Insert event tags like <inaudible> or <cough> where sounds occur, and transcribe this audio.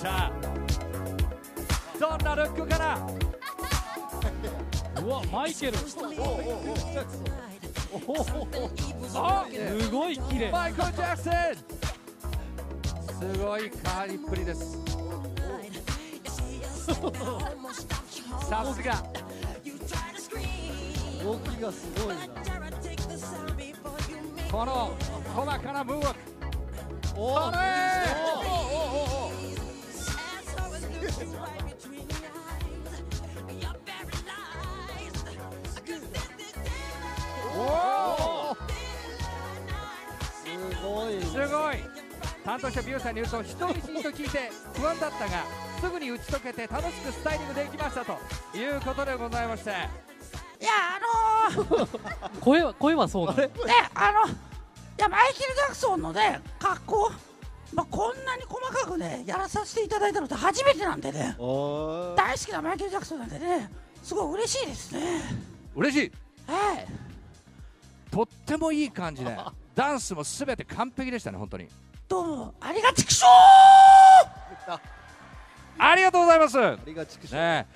からルックから <laughs> うわマイケル。あすごい綺麗。マイケル・ジャクソン。すごい変わりっぷりです。<laughs> さすが。動きがすごいな。この細かなムーンウォー。クごいすごい。担当者ビューさんに言うと一人一人と聞いて不安だったがすぐに打ち解けて楽しくスタイリングできましたということでございまして。いやあのー、声は声はそうなのねあのいやマイケル・ジャクソンのね格好まあ、こんなに細かくねやらさせていただいたのって初めてなんでね。大好きなマイケル・ジャクソンなんでね。すごい嬉しいですね。嬉しいはいとってもいい感じでダンスもすべて完璧でしたね本当に。どうもありがちくしょありがとうございます。ありがちくしょう。ね